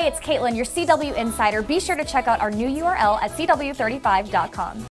Hey, it's Caitlin, your CW Insider. Be sure to check out our new URL at CW35.com.